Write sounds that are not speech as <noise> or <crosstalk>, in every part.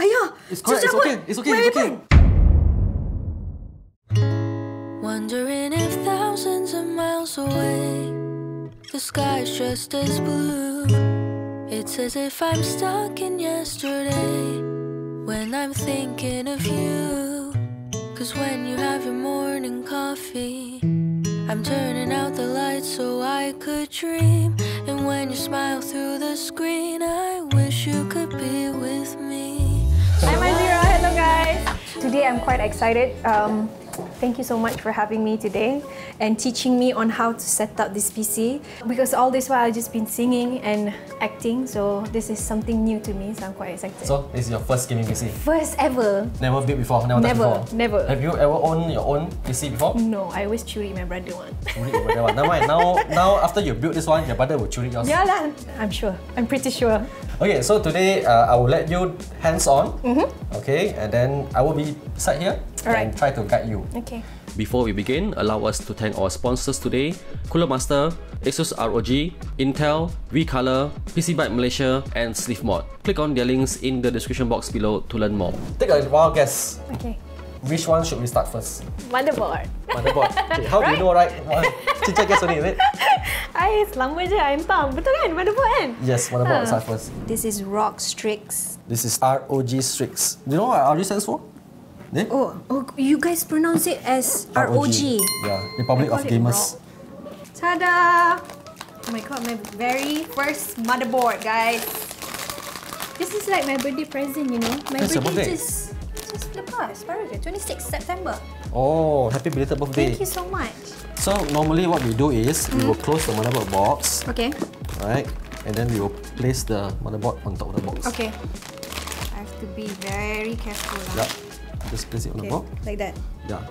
Ayah! It's correct. It's okay. It's okay. It's okay. Wondering if thousands of miles away the sky's just as blue. It's as if I'm stuck in yesterday when I'm thinking of you. Cause when you have your morning coffee, I'm turning out the lights so I could dream. And when you smile through the screen, I wish you could be with Today, I'm quite excited. Um, thank you so much for having me today and teaching me on how to set up this PC. Because all this while, I've just been singing and acting, so this is something new to me, so I'm quite excited. So this is your first gaming PC. First ever. Never built before. Never, Never, before. never. Have you ever owned your own PC before? No, I always curi my brother one. Curi your brother one. Never mind. Now, now after you build this one, your brother will curi yours. yeah, lah. I'm sure. I'm pretty sure. Okay, so today uh, I will let you hands on. Mm-hmm. Okay, and then I will be sat here Alright. and try to guide you. Okay. Before we begin, allow us to thank our sponsors today Cooler Master, Asus ROG, Intel, VColor, PC Byte Malaysia, and SleeveMod. Click on their links in the description box below to learn more. Take a wild guess. Okay. Which one should we start first? Motherboard. Motherboard. <laughs> Okay, how do you know, right? Cincai guess only, is it? <laughs> I selama je I hentam. Betul kan? Motherboard kan? Yes, motherboard Ah. start first. This is Rock Strix. This is ROG Strix. Do you know what ROG stands for? Eh? Oh, oh, you guys pronounce it as ROG. Yeah, Republic of call it Gamers. Rock. Tada! Oh my god, my very first motherboard, guys. This is like my birthday present, you know. My That's birthday birthday? just just lepas, baru je 26 September. Oh, happy belated birthday. Thank you so much. So normally what we do is we will hmm. close the motherboard box, Okay. right? And then we will place the motherboard on top of the box. Okay. I have to be very careful. lah. Yeah. Just place it on the Okay, box. like that. Yeah.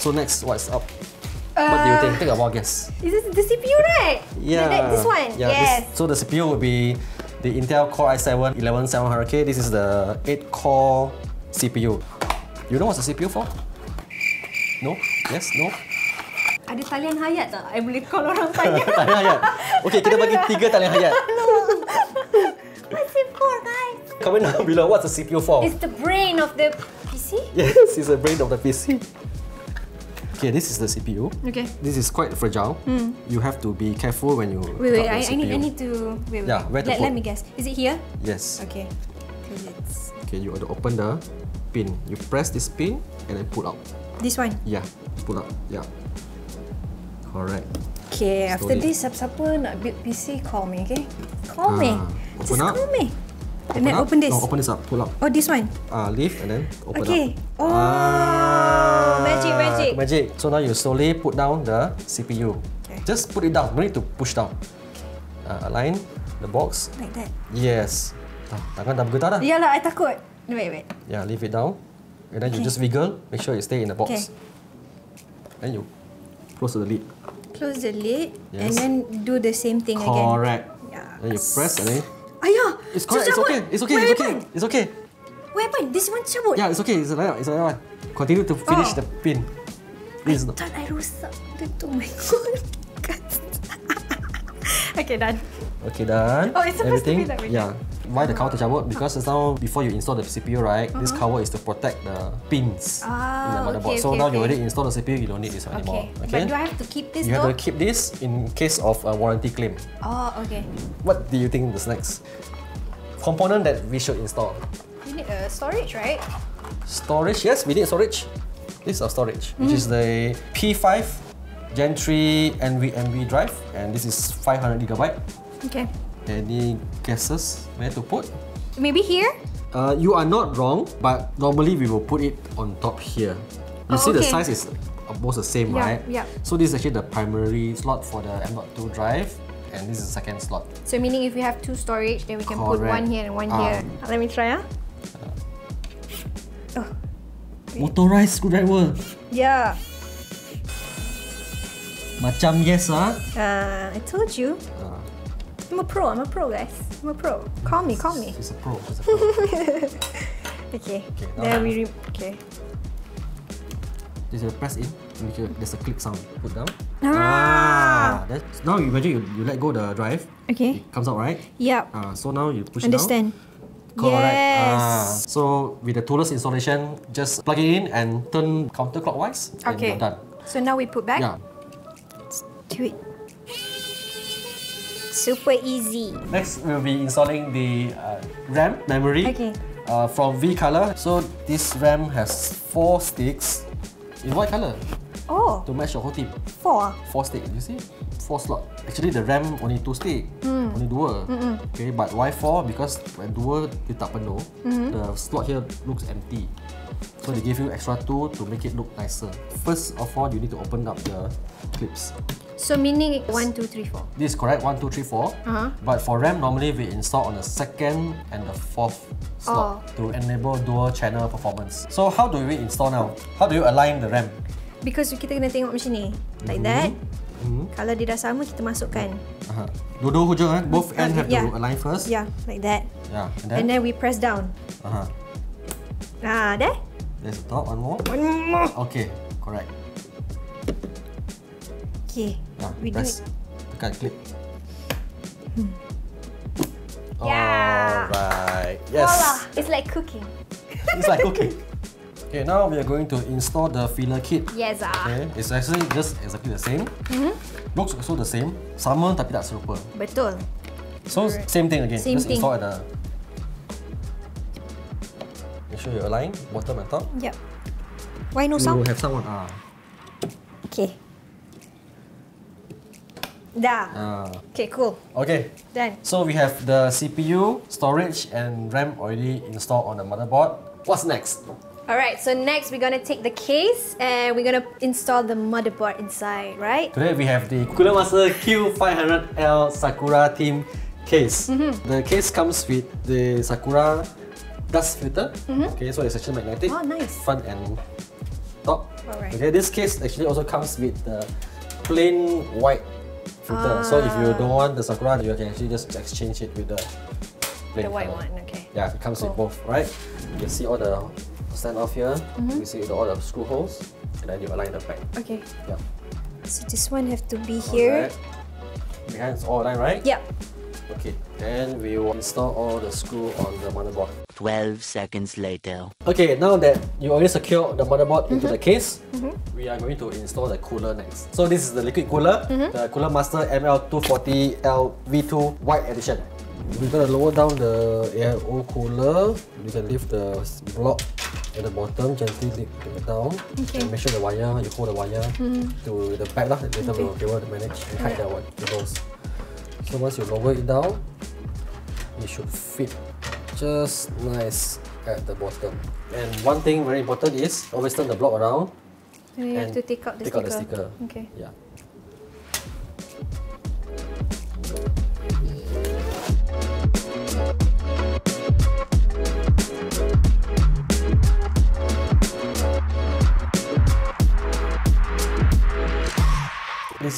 So next, what's up? Uh, what do you think? Take a wild guess. Is this the CPU, right? Yeah. The- the- this one. Yeah, yes. This, so the CPU will be the Intel Core i7 11700K. This is the 8-core CPU. You know what's the CPU for? No? Yes? No? Ada talian hayat tak? I boleh call orang tanya. <laughs> talian hayat. Okay, kita bagi tiga talian hayat. <laughs> What's it for, guys? Comment down below what's the CPU for? It's the brain of the PC. Yes, it's the brain of the PC. Okay, this is the CPU. Okay. This is quite fragile. You have to be careful when you Wait, wait. I, I need, I need to. Wait, wait. Yeah, where to let, put? let me guess. Is it here? Yes. Okay. Okay, you to open the pin. You press this pin and then pull out. this one. Yeah, pull out. Yeah. Correct. Okay. After Slowly. this, siapa-siapa nak build PC, call me. Okay. Call me. Ah, Just open up. call me. And then up. open this. No, open this up. Pull up. Oh, this one. Ah, lift and then open Okay. up. Oh, magic, magic. Magic. So now you slowly put down the CPU. Okay. Just put it down. No need to push down. Uh, align the box. Like that. Yes. Ah, tangan dah bergetar dah. Yalah, I takut. Wait, wait. Yeah, leave it down. And then you Okay. just wiggle. Make sure it stay in the box. Okay. Then you close the lid. Close the lid and Yes. then do the same thing again. Correct. Yeah. Then you press and then Ayah! it's correct. It's okay. It's okay. Wait, It's okay. wait. It's okay. Wait, wait. This one cabut. Yeah, it's okay. It's like that. It's that one. Continue to finish Oh. the pin. This is not. Thought I rosak. Oh my god. <laughs> okay, done. Okay, done. Oh, it's supposed to be Everything. that way. Yeah. Why the cover tercabut? Because just now, before you install the CPU, right, this cover is to protect the pins in the Uh-huh. Ah, motherboard. okay, so okay, now you already installed the CPU, you don't need this one Okay. anymore. But do I have to keep this You have to keep this in case of a warranty claim. Oh, okay. What do you think is next? Component that we should install. You need a storage, right? Storage, yes, we need storage. This is our storage, which Mm. is the P5 Gen 3 NVMe drive, and this is 500 gigabyte. Okay. Any guesses where to put? Maybe here? Uh, you are not wrong, but normally we will put it on top here. You Oh, see the size is almost the same, Yeah, right? yeah. So this is actually the primary slot for the M.2 drive, and this is the second slot. So meaning if we have two storage, then we can put one here and one Ah. here. Let me try, ah. Oh. Motorized screwdriver. Yeah. Macam yes ah. Uh, I told you. Ah, I'm a pro. I'm a pro, guys. I'm a pro. Call me. Call me. She's a pro. She's a pro. <laughs> Okay. Okay, Then we. Re- okay. Just press in. make sure There's a click sound. Put down. Ah. That's, now you imagine you, you let go the drive. Okay. It comes out right. Yep. Ah, so now you push Understand. down. Correct. Yes. Ah, so with the toolless installation, just plug it in and turn counterclockwise. and Okay. you're done. So now we put back. Yeah. Do it. Super easy. Next, we'll be installing the uh, RAM memory Okay. uh, from V Color. So this RAM has four sticks in white color Oh, to match your whole team. four. Four stick, you see? Four slot. Actually, the RAM only two stick. Only dua. Okay, but why four? Because when dua, dia tak penuh, the slot here looks empty. So they give you extra two to make it look nicer. First of all, you need to open up the clips. So meaning one, two, three, four. This is correct, one, two, three, four. Uh-huh. But for RAM, normally we install on the second and the fourth slot to enable dual channel performance. So how do we install now? How do you align the RAM? Because kita kena tengok macam ni. Like that. Kalau dia dah sama, kita masukkan. Uh-huh. Dua-dua hujung eh? Both end have Yeah. to align first. Yeah, like that. Yeah. And then, And then we press down. uh-huh. Ah, there. There's the top, one more. One more. Okay, correct. Okay. Yeah, we do press. it. Tekan clip. Yeah. Alright. Yes. Voila. It's like cooking. it's like cooking. <laughs> Okay, now we are going to install the filler kit. Yes, ah. Okay, it's actually just exactly the same. Mm-hmm. Looks also the same. Sama tapi tak serupa. Betul. So same thing again. Same just thing. install at the. Make sure you align bottom and top. Yep. Why no You sound? have someone. Ah. Okay. Dah. Ah. Okay, cool. Okay. Done. So we have the CPU, storage, and RAM already installed on the motherboard. What's next? Alright, so next we're gonna take the case and we're gonna install the motherboard inside, right? Today we have the Cooler Master Q500L Sakura Team case. Mm-hmm. The case comes with the Sakura dust filter. Okay, so it's actually magnetic. Oh, nice. Front and top. Okay, this case actually also comes with the plain white filter. So if you don't want the Sakura, you can actually just exchange it with the plain The white colour. one, okay. Yeah, it comes with both, right? You can see all the stand off here. Mm-hmm. You see all the screw holes, and then you align the back. Okay. Yeah. So this one have to be here. Alright. Behind it's all aligned, right? Yep. Okay, then we will install all the screw on the motherboard. 12 seconds later. Okay, now that you already secure the motherboard into the mm-hmm. case, mm-hmm. we are going to install the cooler next. So this is the liquid cooler, mm-hmm. the Cooler Master ML240L V2 White Edition. We're gonna lower down the AIO cooler. You can lift the block at the bottom, gently lift it down. Okay. And make sure the wire, you hold the wire to the back lah. Later we'll be able to manage and hide the wi- cables. So once you lower it down, it should fit just nice at the bottom. And one thing very important is always turn the block around. So you have and to take out the take sticker. out the sticker. Okay. Yeah.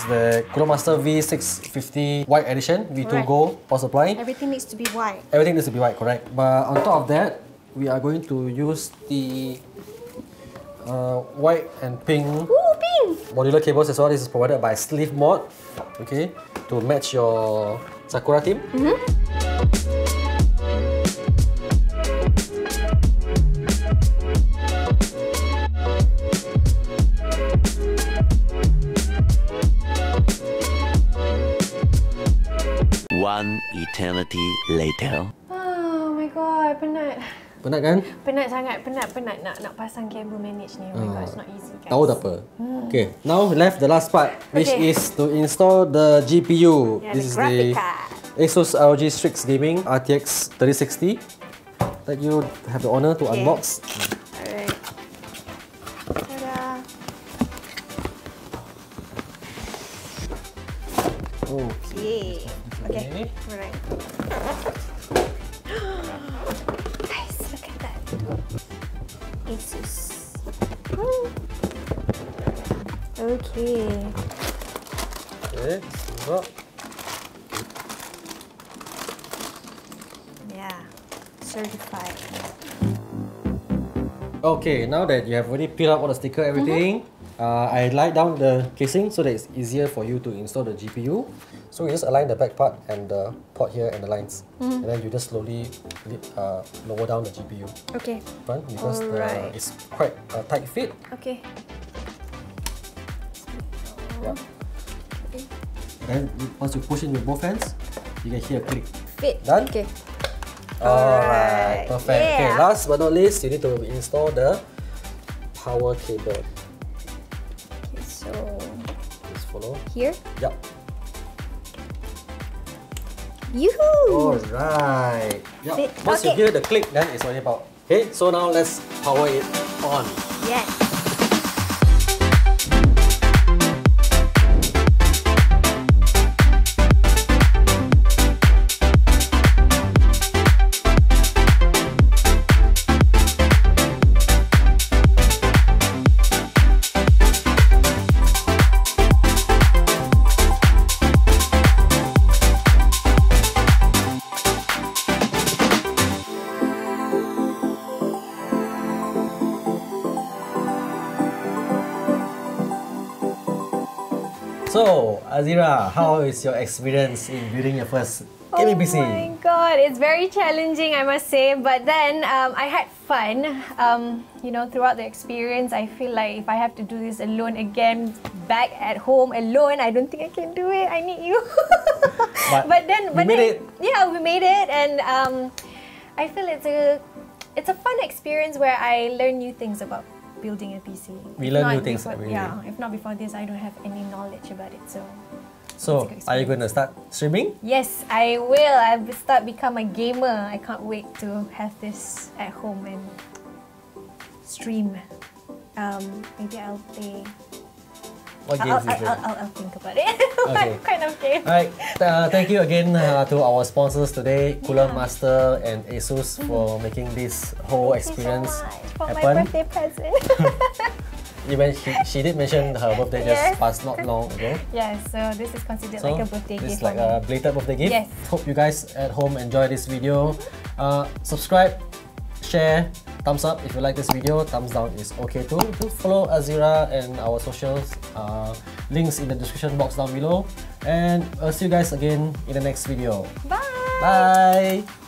The Master V650 White Edition, V2 Alright. Gold power supply. Everything needs to be white. Everything needs to be white, correct? But on top of that, we are going to use the uh, white and pink Ooh, pink! modular cables as well. This is provided by Sleeve Mod, okay, to match your Sakura team. One eternity later. Oh my god, penat. Penat kan? Penat sangat, penat, penat nak nak pasang cable manage ni. Oh my god, it's not easy guys. Tahu tak apa? Okay, now left the last part, which Okay. is to install the GPU. Yeah, this the is the card. Asus ROG Strix Gaming RTX 3060 that you have the honor to Okay. unbox. Okay. Okay. Alright. <gasps> Guys, look at that. Asus. Okay. Okay, so Yeah. Certified. Okay, now that you have already peeled up all the sticker, everything, uh, I light down the casing so that it's easier for you to install the GPU. So you just align the back part and the port here and the lines. Mm-hmm. And then you just slowly uh, lower down the GPU Okay. front because Alright. the, it's quite a tight fit. Okay. Yeah. And then once you push in with both hands, you can hear a click. Fit. Done? Okay. Alright, perfect. Okay, last but not least, you need to install the power cable. Okay, so Just follow. here. Yep. Yoo-hoo! Alright. Yep. Once you hear the click, then it's already power. Okay, so now let's power it on. Yes. So, Azira, how is your experience in building your first PC? Oh my god, it's very challenging, I must say. But then um, I had fun. Um, you know, throughout the experience, I feel like if I have to do this alone again, back at home alone, I don't think I can do it. I need you. <laughs> But then, we but made then, it. yeah, we made it, and um, I feel it's a it's a fun experience where I learn new things about building a PC. We If learn new things before- Yeah, if not before this, I don't have any knowledge about it. So. So, It's a good are you going to start streaming? Yes, I will. I've start become a gamer. I can't wait to have this at home and stream. Um, maybe I'll play. What games I'll. I'll, I'll, I'll think about it. <laughs> Okay. kind of game? Alright, uh, thank you again uh, to our sponsors today, Cooler Master and Asus, for making this whole Thank you so for my birthday present. <laughs> Even she, she did mention her birthday just Yes. passed not long ago. yes, so this is considered So like a birthday this is gift like a belated birthday gift. Yes. Hope you guys at home enjoy this video. Uh, subscribe, share, thumbs up if you like this video. Thumbs down is okay too. Do follow Azira and our socials. Uh, links in the description box down below. And I'll see you guys again in the next video. Bye. Bye.